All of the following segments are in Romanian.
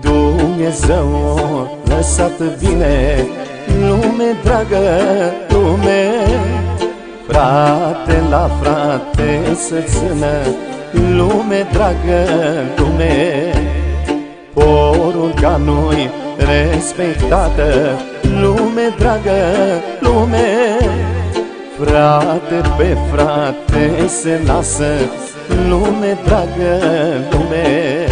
Dumnezeu a lăsat bine Lume dragă, lume Frate la frate să țină Lume dragă, lume. Porunca noi respectată Lume dragă, lume. Frate pe frate se lasă Lume dragă, lume.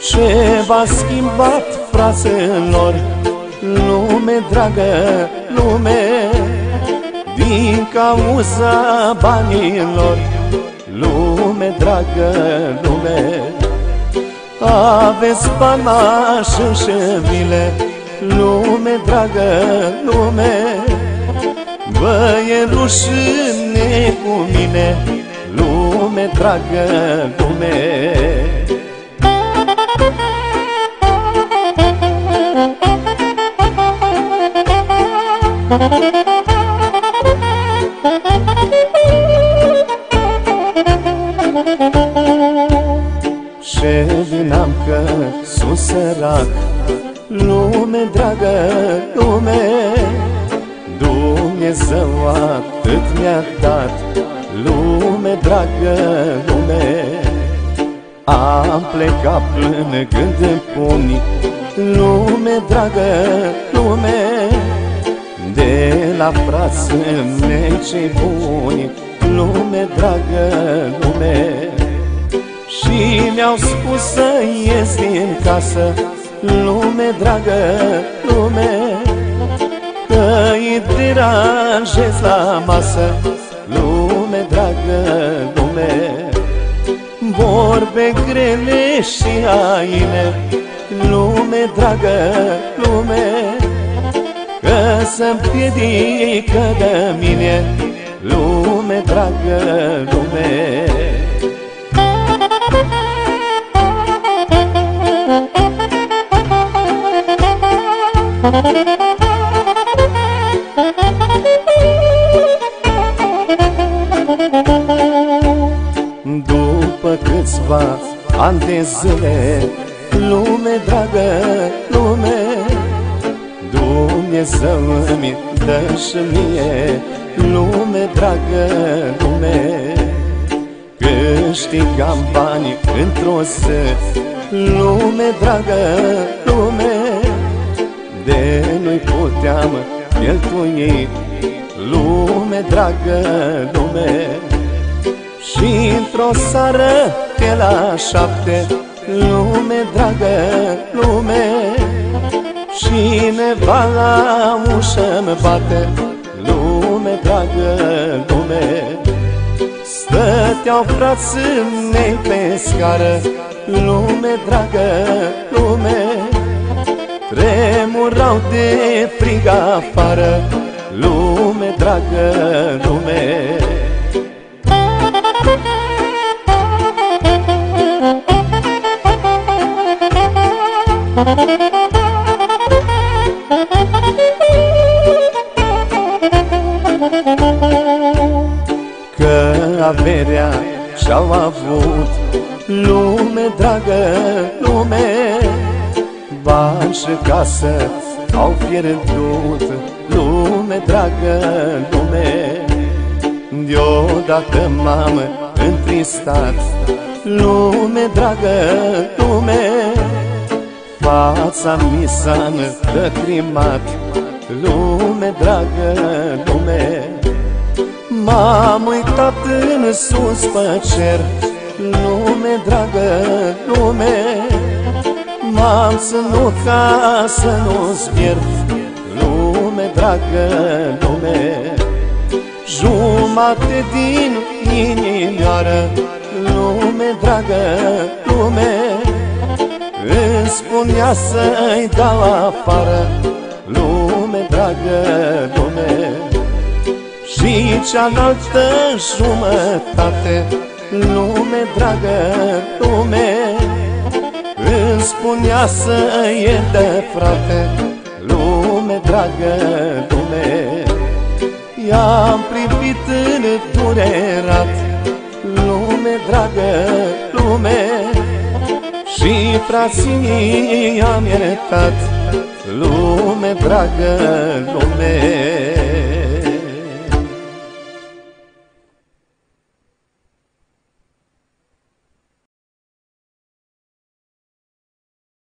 Ce v-a schimbat fraților Lume dragă, lume Din cauza banilor. Lume dragă, lume Aveți panaș și vile Lume dragă, lume Vă e rușine cu mine Lume. Dragă, lume Ce vinam că sunt sărac. Lume dragă, lume Dumnezeu atât mi-a dat. Lume dragă, lume Am plecat plângând în pumni Lume dragă, lume De la frații mei cei buni Lume dragă, lume. Și mi-au spus să ies din casă Lume dragă, lume. Că-i deranjez la masă Lume dragă, lume. Vorbe grele și aine Lume dragă, lume Că să-mi piedică de mine. Lume dragă, lume. După câțiva ani de zile Lume dragă, lume Dumnezeu îmi dă și mie Lume dragă, lume. Câștigam bani într-o zi Lume dragă, lume. De nu-i puteam cheltui Lume dragă, lume. Și într-o sară de la șapte Lume dragă, lume Cineva la ușă-mi bate Lume dragă, lume. Stăteau frații mei pe scară Lume dragă, lume. Tremurau de frig afară Lume dragă, lume. Că averea și-au avut Lume dragă, lume. Bani și casă au pierdut Lume dragă, lume. Deodată m-am întristat Lume dragă, lume. Fața mi s-a înlăcrimat Lume dragă, lume. M-am uitat în sus pe cer. Lume dragă, lume M-am ținut ca să nu-ți pierd Lume dragă, lume Jumate din inimioară. Lume dragă, lume Îmi spunea să-i dau afară. Lume dragă, lume Și cealaltă jumătate Lume dragă, lume Îmi spunea să e de frate Lume dragă, lume. I-am privit în durerat Lume dragă, lume. Și frații am iertat Lume dragă, lume